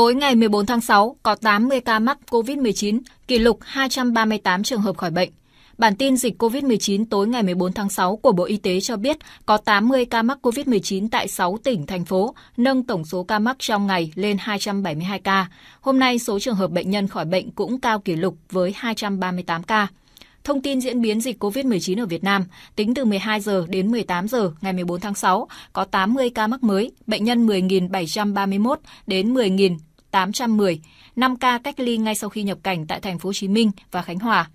Tối ngày 14 tháng 6, có 80 ca mắc COVID-19, kỷ lục 238 trường hợp khỏi bệnh. Bản tin dịch COVID-19 tối ngày 14 tháng 6 của Bộ Y tế cho biết có 80 ca mắc COVID-19 tại 6 tỉnh, thành phố, nâng tổng số ca mắc trong ngày lên 272 ca. Hôm nay, số trường hợp bệnh nhân khỏi bệnh cũng cao kỷ lục với 238 ca. Thông tin diễn biến dịch COVID-19 ở Việt Nam, tính từ 12 giờ đến 18 giờ ngày 14 tháng 6, có 80 ca mắc mới, bệnh nhân 10.731 đến 810, 5 ca cách ly ngay sau khi nhập cảnh tại thành phố Hồ Chí Minh và Khánh Hòa.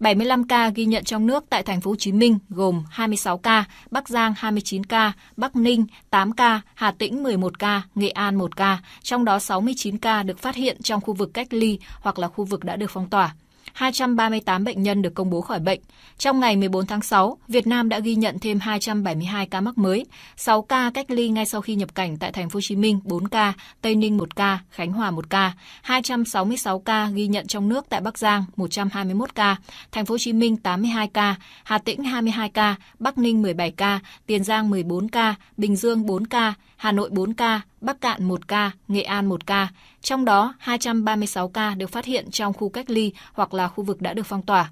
75 ca ghi nhận trong nước tại thành phố Hồ Chí Minh gồm 26 ca, Bắc Giang 29 ca, Bắc Ninh 8 ca, Hà Tĩnh 11 ca, Nghệ An 1 ca, trong đó 69 ca được phát hiện trong khu vực cách ly hoặc là khu vực đã được phong tỏa. 238 bệnh nhân được công bố khỏi bệnh. Trong ngày 14 tháng 6, Việt Nam đã ghi nhận thêm 272 ca mắc mới, 6 ca cách ly ngay sau khi nhập cảnh tại thành phố Hồ Chí Minh 4 ca, Tây Ninh 1 ca, Khánh Hòa 1 ca, 266 ca ghi nhận trong nước tại Bắc Giang 121 ca, thành phố Hồ Chí Minh 82 ca, Hà Tĩnh 22 ca, Bắc Ninh 17 ca, Tiền Giang 14 ca, Bình Dương 4 ca, Hà Nội 4 ca, Bắc Cạn 1 ca, Nghệ An 1 ca. Trong đó, 236 ca được phát hiện trong khu cách ly hoặc là khu vực đã được phong tỏa.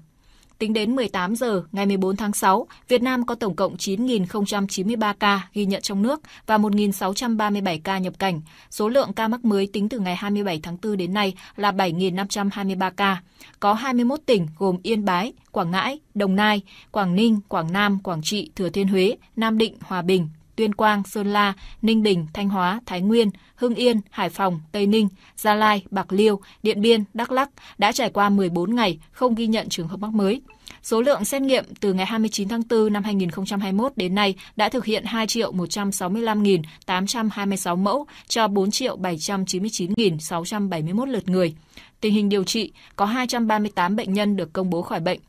Tính đến 18 giờ ngày 14 tháng 6, Việt Nam có tổng cộng 9.093 ca ghi nhận trong nước và 1.637 ca nhập cảnh. Số lượng ca mắc mới tính từ ngày 27 tháng 4 đến nay là 7.523 ca. Có 21 tỉnh gồm Yên Bái, Quảng Ngãi, Đồng Nai, Quảng Ninh, Quảng Nam, Quảng Trị, Thừa Thiên Huế, Nam Định, Hòa Bình, Tuyên Quang, Sơn La, Ninh Bình, Thanh Hóa, Thái Nguyên, Hưng Yên, Hải Phòng, Tây Ninh, Gia Lai, Bạc Liêu, Điện Biên, Đắk Lắk đã trải qua 14 ngày không ghi nhận trường hợp mắc mới. Số lượng xét nghiệm từ ngày 29 tháng 4 năm 2021 đến nay đã thực hiện 2.165.826 mẫu cho 4.799.671 lượt người. Tình hình điều trị có 238 bệnh nhân được công bố khỏi bệnh.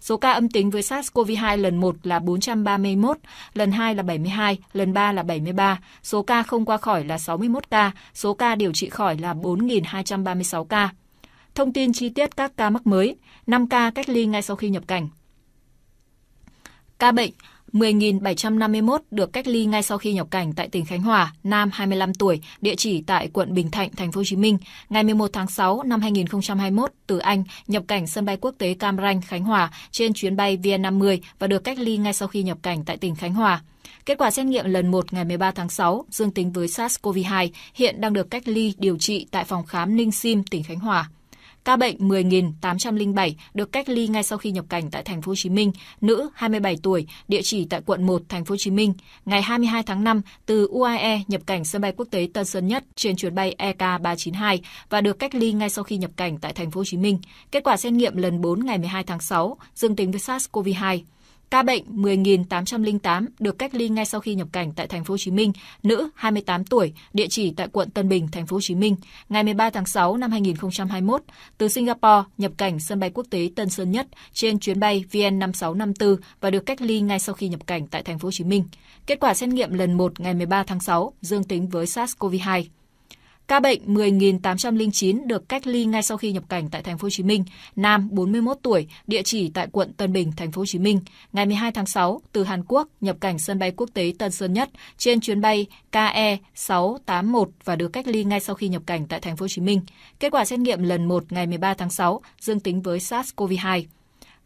Số ca âm tính với SARS-CoV-2 lần 1 là 431, lần 2 là 72, lần 3 là 73, số ca không qua khỏi là 61 ca, số ca điều trị khỏi là 4.236 ca. Thông tin chi tiết các ca mắc mới, 5 ca cách ly ngay sau khi nhập cảnh. Ca bệnh 10.751 được cách ly ngay sau khi nhập cảnh tại tỉnh Khánh Hòa, nam 25 tuổi, địa chỉ tại quận Bình Thạnh, thành phố Hồ Chí Minh, ngày 11 tháng 6 năm 2021 từ Anh nhập cảnh sân bay quốc tế Cam Ranh, Khánh Hòa trên chuyến bay VN50 và được cách ly ngay sau khi nhập cảnh tại tỉnh Khánh Hòa. Kết quả xét nghiệm lần 1 ngày 13 tháng 6 dương tính với SARS-CoV-2 hiện đang được cách ly điều trị tại phòng khám Ninh Sim, tỉnh Khánh Hòa. Ca bệnh 10.807 được cách ly ngay sau khi nhập cảnh tại thành phố Hồ Chí Minh, nữ 27 tuổi, địa chỉ tại quận 1 thành phố Hồ Chí Minh, ngày 22 tháng 5 từ UAE nhập cảnh sân bay quốc tế Tân Sơn Nhất trên chuyến bay EK392 và được cách ly ngay sau khi nhập cảnh tại thành phố Hồ Chí Minh. Kết quả xét nghiệm lần 4 ngày 12 tháng 6 dương tính với SARS-CoV-2. Ca bệnh 10.808 được cách ly ngay sau khi nhập cảnh tại thành phố Hồ Chí Minh, nữ 28 tuổi, địa chỉ tại quận Tân Bình, thành phố Hồ Chí Minh, ngày 13 tháng 6 năm 2021 từ Singapore nhập cảnh sân bay quốc tế Tân Sơn Nhất trên chuyến bay VN5654 và được cách ly ngay sau khi nhập cảnh tại thành phố Hồ Chí Minh. Kết quả xét nghiệm lần 1 ngày 13 tháng 6 dương tính với SARS-CoV-2. Ca bệnh 10.809 được cách ly ngay sau khi nhập cảnh tại thành phố Hồ Chí Minh, nam 41 tuổi, địa chỉ tại quận Tân Bình, thành phố Hồ Chí Minh, ngày 12 tháng 6 từ Hàn Quốc nhập cảnh sân bay quốc tế Tân Sơn Nhất trên chuyến bay KE 681 và được cách ly ngay sau khi nhập cảnh tại thành phố Hồ Chí Minh. Kết quả xét nghiệm lần 1 ngày 13 tháng 6 dương tính với SARS-CoV-2.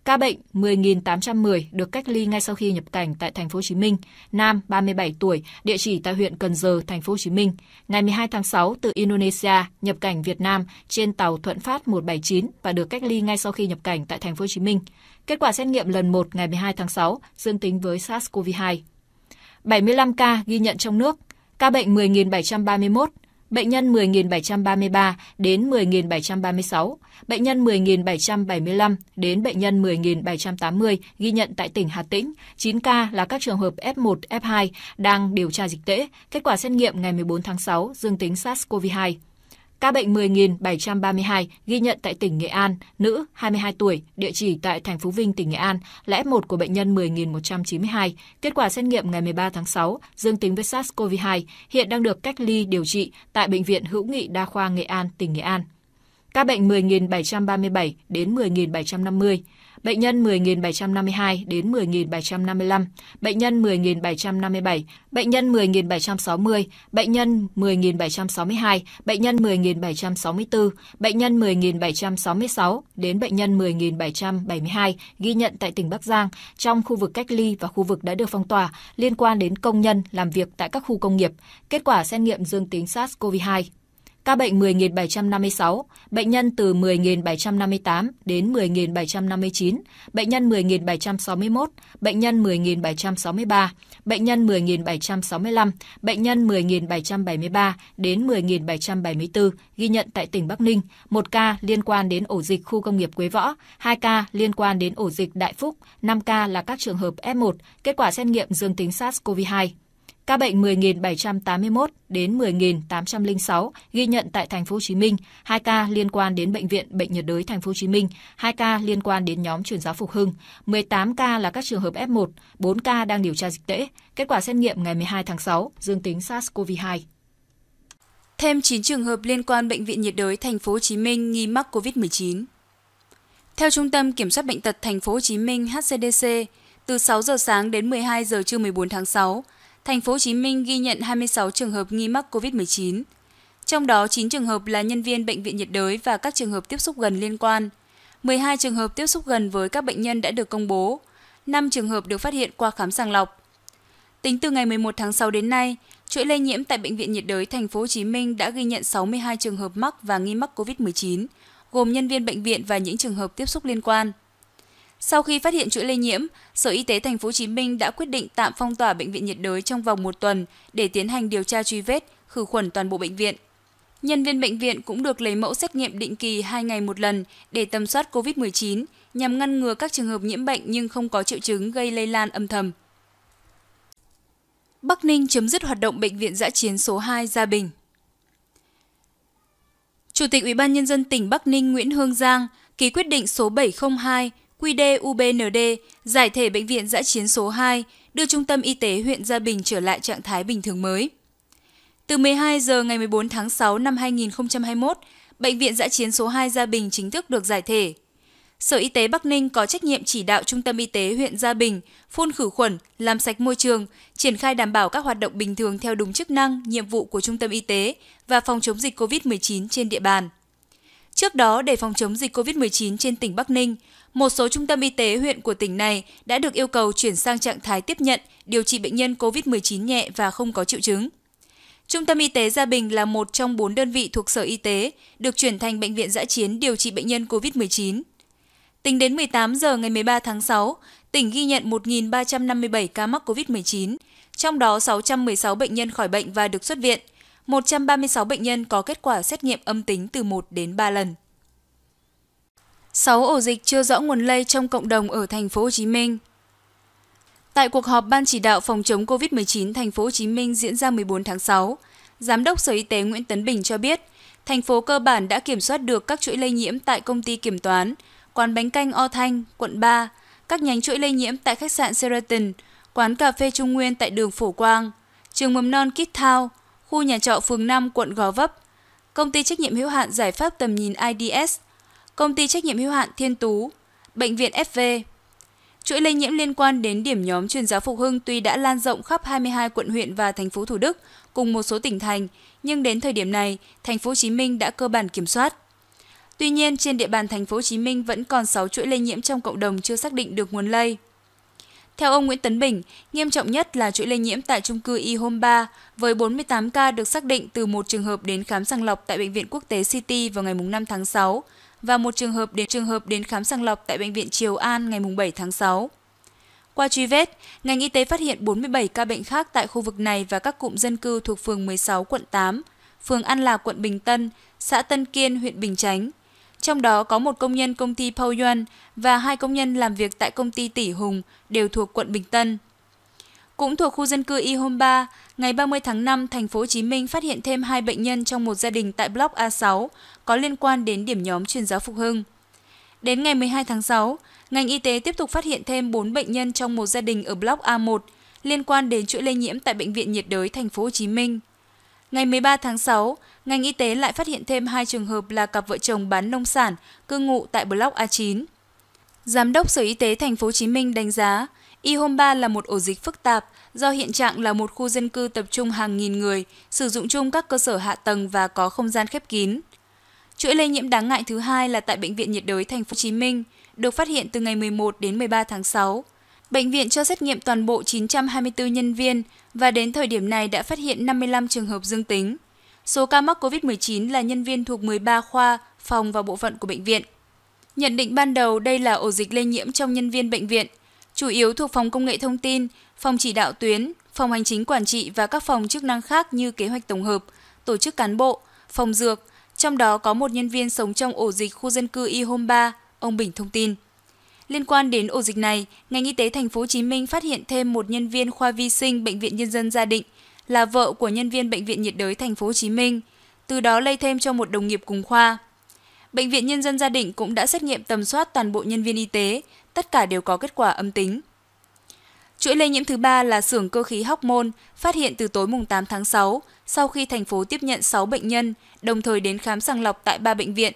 Ca bệnh 10.810 được cách ly ngay sau khi nhập cảnh tại thành phố Hồ Chí Minh, nam 37 tuổi, địa chỉ tại huyện Cần Giờ, thành phố Hồ Chí Minh. Ngày 12 tháng 6 từ Indonesia nhập cảnh Việt Nam trên tàu Thuận Phát 179 và được cách ly ngay sau khi nhập cảnh tại thành phố Hồ Chí Minh. Kết quả xét nghiệm lần 1 ngày 12 tháng 6 dương tính với SARS-CoV-2. 75 ca ghi nhận trong nước. Ca bệnh 10.731 bệnh nhân 10.733 đến 10.736, bệnh nhân 10.775 đến bệnh nhân 10.780 ghi nhận tại tỉnh Hà Tĩnh. 9 ca là các trường hợp F1, F2 đang điều tra dịch tễ. Kết quả xét nghiệm ngày 14 tháng 6 dương tính SARS-CoV-2. Ca bệnh 10.732 ghi nhận tại tỉnh Nghệ An, nữ 22 tuổi, địa chỉ tại thành phố Vinh, tỉnh Nghệ An, là F1 của bệnh nhân 10.192. Kết quả xét nghiệm ngày 13 tháng 6 dương tính với SARS-CoV-2, hiện đang được cách ly điều trị tại Bệnh viện Hữu nghị Đa khoa Nghệ An, tỉnh Nghệ An. Ca bệnh 10.737 đến 10.750 bệnh nhân 10.752 đến 10.755, bệnh nhân 10.757, bệnh nhân 10.760, bệnh nhân 10.762, bệnh nhân 10.764, bệnh nhân 10.766 đến bệnh nhân 10.772 ghi nhận tại tỉnh Bắc Giang trong khu vực cách ly và khu vực đã được phong tỏa liên quan đến công nhân làm việc tại các khu công nghiệp. Kết quả xét nghiệm dương tính SARS-CoV-2 Ca bệnh 10.756, bệnh nhân từ 10.758 đến 10.759, bệnh nhân 10.761, bệnh nhân 10.763, bệnh nhân 10.765, bệnh nhân 10.773 đến 10.774 ghi nhận tại tỉnh Bắc Ninh, một ca liên quan đến ổ dịch khu công nghiệp Quế Võ, hai ca liên quan đến ổ dịch Đại Phúc, 5 ca là các trường hợp F1, kết quả xét nghiệm dương tính SARS-CoV-2. Ca bệnh 10.781 đến 10.806 ghi nhận tại thành phố Hồ Chí Minh, 2 ca liên quan đến bệnh viện Bệnh nhiệt đới thành phố Hồ Chí Minh, 2 ca liên quan đến nhóm chuyển giáo Phục Hưng, 18 ca là các trường hợp F1, 4 ca đang điều tra dịch tễ. Kết quả xét nghiệm ngày 12 tháng 6 dương tính SARS-CoV-2. Thêm 9 trường hợp liên quan bệnh viện nhiệt đới thành phố Hồ Chí Minh nghi mắc COVID-19. Theo Trung tâm Kiểm soát bệnh tật thành phố Hồ Chí Minh HCDC, từ 6 giờ sáng đến 12 giờ trưa 14 tháng 6, thành phố Hồ Chí Minh ghi nhận 26 trường hợp nghi mắc COVID-19. Trong đó 9 trường hợp là nhân viên bệnh viện nhiệt đới và các trường hợp tiếp xúc gần liên quan. 12 trường hợp tiếp xúc gần với các bệnh nhân đã được công bố. 5 trường hợp được phát hiện qua khám sàng lọc. Tính từ ngày 11 tháng 6 đến nay, chuỗi lây nhiễm tại bệnh viện nhiệt đới thành phố Hồ Chí Minh đã ghi nhận 62 trường hợp mắc và nghi mắc COVID-19, gồm nhân viên bệnh viện và những trường hợp tiếp xúc liên quan. Sau khi phát hiện chuỗi lây nhiễm, Sở Y tế Thành phố Hồ Chí Minh đã quyết định tạm phong tỏa bệnh viện nhiệt đới trong vòng một tuần để tiến hành điều tra truy vết, khử khuẩn toàn bộ bệnh viện. Nhân viên bệnh viện cũng được lấy mẫu xét nghiệm định kỳ 2 ngày một lần để tầm soát COVID-19 nhằm ngăn ngừa các trường hợp nhiễm bệnh nhưng không có triệu chứng gây lây lan âm thầm. Bắc Ninh chấm dứt hoạt động bệnh viện giã chiến số 2 Gia Bình. Chủ tịch Ủy ban nhân dân tỉnh Bắc Ninh Nguyễn Hương Giang ký quyết định số 702 QĐ-UBND giải thể bệnh viện giã chiến số 2, đưa Trung tâm Y tế huyện Gia Bình trở lại trạng thái bình thường mới. Từ 12 giờ ngày 14 tháng 6 năm 2021, Bệnh viện giã chiến số 2 Gia Bình chính thức được giải thể. Sở Y tế Bắc Ninh có trách nhiệm chỉ đạo Trung tâm Y tế huyện Gia Bình phun khử khuẩn, làm sạch môi trường, triển khai đảm bảo các hoạt động bình thường theo đúng chức năng, nhiệm vụ của Trung tâm Y tế và phòng chống dịch COVID-19 trên địa bàn. Trước đó, để phòng chống dịch COVID-19 trên tỉnh Bắc Ninh, một số trung tâm y tế huyện của tỉnh này đã được yêu cầu chuyển sang trạng thái tiếp nhận, điều trị bệnh nhân COVID-19 nhẹ và không có triệu chứng. Trung tâm Y tế Gia Bình là một trong bốn đơn vị thuộc Sở Y tế được chuyển thành bệnh viện giã chiến điều trị bệnh nhân COVID-19. Tính đến 18 giờ ngày 13 tháng 6, tỉnh ghi nhận 1.357 ca mắc COVID-19, trong đó 616 bệnh nhân khỏi bệnh và được xuất viện, 136 bệnh nhân có kết quả xét nghiệm âm tính từ 1 đến 3 lần. 6 ổ dịch chưa rõ nguồn lây trong cộng đồng ở thành phố Hồ Chí Minh. Tại cuộc họp Ban chỉ đạo phòng chống COVID-19 thành phố Hồ Chí Minh diễn ra 14 tháng 6, Giám đốc Sở Y tế Nguyễn Tấn Bình cho biết, thành phố cơ bản đã kiểm soát được các chuỗi lây nhiễm tại công ty kiểm toán, quán bánh canh O Thanh, quận 3, các nhánh chuỗi lây nhiễm tại khách sạn Sheraton, quán cà phê Trung Nguyên tại đường Phổ Quang, trường mầm non Kit Thao, khu nhà trọ phường 5 quận Gò Vấp, công ty trách nhiệm hữu hạn giải pháp tầm nhìn IDS, công ty trách nhiệm hữu hạn Thiên Tú, bệnh viện FV. Chuỗi lây nhiễm liên quan đến điểm nhóm truyền giáo Phục Hưng tuy đã lan rộng khắp 22 quận huyện và thành phố Thủ Đức cùng một số tỉnh thành, nhưng đến thời điểm này, thành phố Hồ Chí Minh đã cơ bản kiểm soát. Tuy nhiên, trên địa bàn thành phố Hồ Chí Minh vẫn còn 6 chuỗi lây nhiễm trong cộng đồng chưa xác định được nguồn lây. Theo ông Nguyễn Tấn Bình, nghiêm trọng nhất là chuỗi lây nhiễm tại trung cư Y Home 3 với 48 ca được xác định từ một trường hợp đến khám sàng lọc tại bệnh viện quốc tế City vào ngày 5 tháng 6 và một trường hợp đến trường hợp đến khám sàng lọc tại bệnh viện Triều An ngày 7 tháng 6. Qua truy vết, ngành y tế phát hiện 47 ca bệnh khác tại khu vực này và các cụm dân cư thuộc phường 16 quận 8, phường An Lạc quận Bình Tân, xã Tân Kiên huyện Bình Chánh. Trong đó có một công nhân công ty Pau Yuan và hai công nhân làm việc tại công ty Tỷ Hùng đều thuộc quận Bình Tân. Cũng thuộc khu dân cư Y Home 3, ngày 30 tháng 5, thành phố Hồ Chí Minh phát hiện thêm hai bệnh nhân trong một gia đình tại block A6 có liên quan đến điểm nhóm truyền giáo Phục Hưng. Đến ngày 12 tháng 6, ngành y tế tiếp tục phát hiện thêm 4 bệnh nhân trong một gia đình ở block A1 liên quan đến chuỗi lây nhiễm tại bệnh viện nhiệt đới thành phố Hồ Chí Minh. Ngày 13 tháng 6, ngành y tế lại phát hiện thêm hai trường hợp là cặp vợ chồng bán nông sản cư ngụ tại block A9. Giám đốc Sở Y tế Thành phố Hồ Chí Minh đánh giá, Y Homba là một ổ dịch phức tạp do hiện trạng là một khu dân cư tập trung hàng nghìn người, sử dụng chung các cơ sở hạ tầng và có không gian khép kín. Chuỗi lây nhiễm đáng ngại thứ hai là tại bệnh viện nhiệt đới Thành phố Hồ Chí Minh, được phát hiện từ ngày 11 đến 13 tháng 6. Bệnh viện cho xét nghiệm toàn bộ 924 nhân viên và đến thời điểm này đã phát hiện 55 trường hợp dương tính. Số ca mắc COVID-19 là nhân viên thuộc 13 khoa, phòng và bộ phận của bệnh viện. Nhận định ban đầu đây là ổ dịch lây nhiễm trong nhân viên bệnh viện, chủ yếu thuộc phòng công nghệ thông tin, phòng chỉ đạo tuyến, phòng hành chính quản trị và các phòng chức năng khác như kế hoạch tổng hợp, tổ chức cán bộ, phòng dược, trong đó có một nhân viên sống trong ổ dịch khu dân cư Y Hôm 3, ông Bình thông tin. Liên quan đến ổ dịch này, ngành y tế thành phố Hồ Chí Minh phát hiện thêm một nhân viên khoa vi sinh bệnh viện nhân dân Gia Định là vợ của nhân viên bệnh viện nhiệt đới thành phố Hồ Chí Minh, từ đó lây thêm cho một đồng nghiệp cùng khoa. Bệnh viện Nhân dân Gia Định cũng đã xét nghiệm tầm soát toàn bộ nhân viên y tế, tất cả đều có kết quả âm tính. Chuỗi lây nhiễm thứ ba là xưởng cơ khí Hóc Môn, phát hiện từ tối mùng 8 tháng 6, sau khi thành phố tiếp nhận 6 bệnh nhân, đồng thời đến khám sàng lọc tại 3 bệnh viện.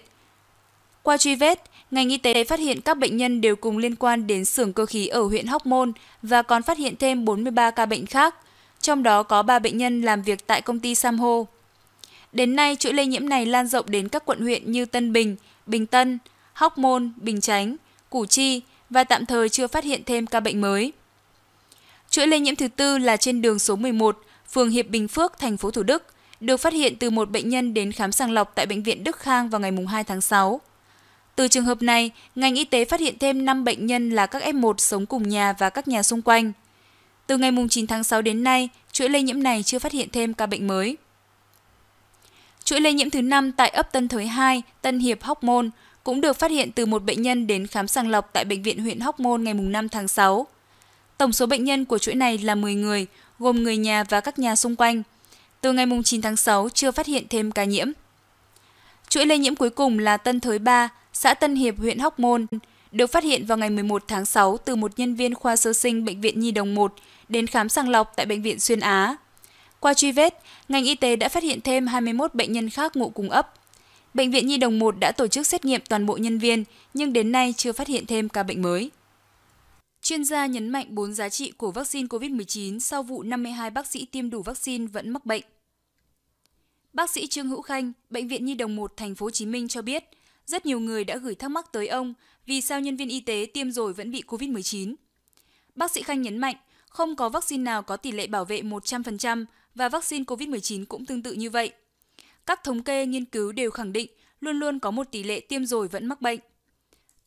Qua truy vết, ngành y tế phát hiện các bệnh nhân đều cùng liên quan đến xưởng cơ khí ở huyện Hóc Môn và còn phát hiện thêm 43 ca bệnh khác, trong đó có 3 bệnh nhân làm việc tại công ty Samho. Đến nay, chuỗi lây nhiễm này lan rộng đến các quận huyện như Tân Bình, Bình Tân, Hóc Môn, Bình Chánh, Củ Chi và tạm thời chưa phát hiện thêm ca bệnh mới. Chuỗi lây nhiễm thứ tư là trên đường số 11, phường Hiệp Bình Phước, thành phố Thủ Đức, được phát hiện từ một bệnh nhân đến khám sàng lọc tại bệnh viện Đức Khang vào ngày 2 tháng 6. Từ trường hợp này, ngành y tế phát hiện thêm 5 bệnh nhân là các F1 sống cùng nhà và các nhà xung quanh. Từ ngày 9 tháng 6 đến nay, chuỗi lây nhiễm này chưa phát hiện thêm ca bệnh mới. Chuỗi lây nhiễm thứ 5 tại ấp Tân Thới 2, Tân Hiệp, Hóc Môn cũng được phát hiện từ một bệnh nhân đến khám sàng lọc tại bệnh viện huyện Hóc Môn ngày 5 tháng 6. Tổng số bệnh nhân của chuỗi này là 10 người, gồm người nhà và các nhà xung quanh. Từ ngày 9 tháng 6 chưa phát hiện thêm ca nhiễm. Chuỗi lây nhiễm cuối cùng là Tân Thới 3, xã Tân Hiệp, huyện Hóc Môn, được phát hiện vào ngày 11 tháng 6 từ một nhân viên khoa sơ sinh Bệnh viện Nhi Đồng 1 đến khám sàng lọc tại Bệnh viện Xuyên Á. Qua truy vết, ngành y tế đã phát hiện thêm 21 bệnh nhân khác ngụ cùng ấp. Bệnh viện Nhi Đồng 1 đã tổ chức xét nghiệm toàn bộ nhân viên, nhưng đến nay chưa phát hiện thêm ca bệnh mới. Chuyên gia nhấn mạnh 4 giá trị của vaccine COVID-19 sau vụ 52 bác sĩ tiêm đủ vaccine vẫn mắc bệnh. Bác sĩ Trương Hữu Khanh, Bệnh viện Nhi Đồng 1 thành phố Hồ Chí Minh cho biết, rất nhiều người đã gửi thắc mắc tới ông vì sao nhân viên y tế tiêm rồi vẫn bị COVID-19. Bác sĩ Khanh nhấn mạnh, không có vaccine nào có tỷ lệ bảo vệ 100% và vaccine COVID-19 cũng tương tự như vậy. Các thống kê nghiên cứu đều khẳng định luôn luôn có một tỷ lệ tiêm rồi vẫn mắc bệnh.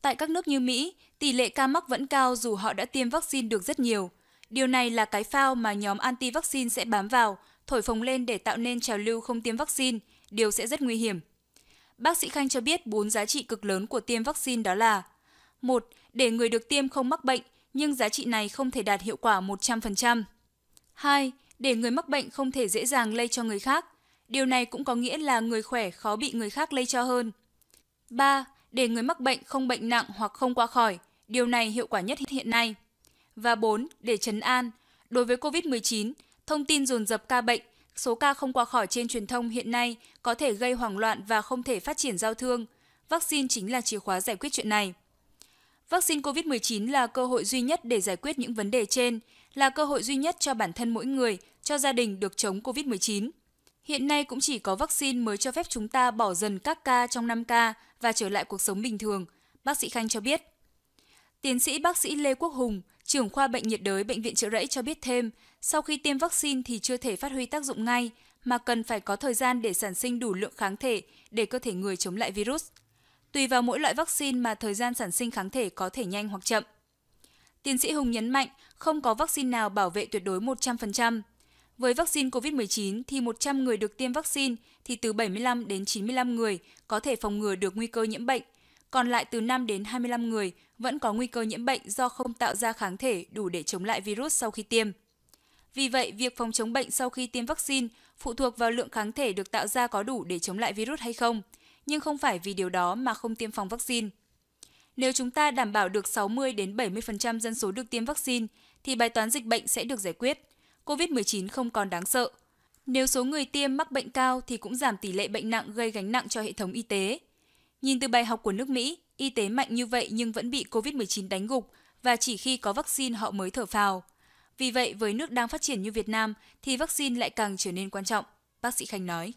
Tại các nước như Mỹ, tỷ lệ ca mắc vẫn cao dù họ đã tiêm vaccine được rất nhiều. Điều này là cái phao mà nhóm anti-vaccine sẽ bám vào, thổi phồng lên để tạo nên trào lưu không tiêm vaccine, điều sẽ rất nguy hiểm. Bác sĩ Khanh cho biết bốn giá trị cực lớn của tiêm vaccine đó là một Để người được tiêm không mắc bệnh, nhưng giá trị này không thể đạt hiệu quả 100%. 2 để người mắc bệnh không thể dễ dàng lây cho người khác. Điều này cũng có nghĩa là người khỏe khó bị người khác lây cho hơn. 3. Để người mắc bệnh không bệnh nặng hoặc không qua khỏi. Điều này hiệu quả nhất hiện nay. Và 4. Để chấn an. Đối với COVID-19, thông tin dồn dập ca bệnh, số ca không qua khỏi trên truyền thông hiện nay có thể gây hoảng loạn và không thể phát triển giao thương. Vaccine chính là chìa khóa giải quyết chuyện này. Vaccine COVID-19 là cơ hội duy nhất để giải quyết những vấn đề trên, là cơ hội duy nhất cho bản thân mỗi người, cho gia đình được chống COVID-19. Hiện nay cũng chỉ có vaccine mới cho phép chúng ta bỏ dần các ca trong 5 ca và trở lại cuộc sống bình thường, bác sĩ Khanh cho biết. Tiến sĩ bác sĩ Lê Quốc Hùng, trưởng khoa bệnh nhiệt đới Bệnh viện Trợ Rẫy cho biết thêm, sau khi tiêm vaccine thì chưa thể phát huy tác dụng ngay, mà cần phải có thời gian để sản sinh đủ lượng kháng thể để cơ thể người chống lại virus. Tùy vào mỗi loại vaccine mà thời gian sản sinh kháng thể có thể nhanh hoặc chậm. Tiến sĩ Hùng nhấn mạnh không có vaccine nào bảo vệ tuyệt đối 100%. Với vaccine COVID-19 thì 100 người được tiêm vaccine thì từ 75 đến 95 người có thể phòng ngừa được nguy cơ nhiễm bệnh, còn lại từ 5 đến 25 người vẫn có nguy cơ nhiễm bệnh do không tạo ra kháng thể đủ để chống lại virus sau khi tiêm. Vì vậy, việc phòng chống bệnh sau khi tiêm vaccine phụ thuộc vào lượng kháng thể được tạo ra có đủ để chống lại virus hay không, nhưng không phải vì điều đó mà không tiêm phòng vaccine. Nếu chúng ta đảm bảo được 60 đến 70% dân số được tiêm vaccine thì bài toán dịch bệnh sẽ được giải quyết. COVID-19 không còn đáng sợ. Nếu số người tiêm mắc bệnh cao thì cũng giảm tỷ lệ bệnh nặng gây gánh nặng cho hệ thống y tế. Nhìn từ bài học của nước Mỹ, Y tế mạnh như vậy nhưng vẫn bị COVID-19 đánh gục và chỉ khi có vaccine họ mới thở phào. Vì vậy, với nước đang phát triển như Việt Nam thì vaccine lại càng trở nên quan trọng, bác sĩ Khanh nói.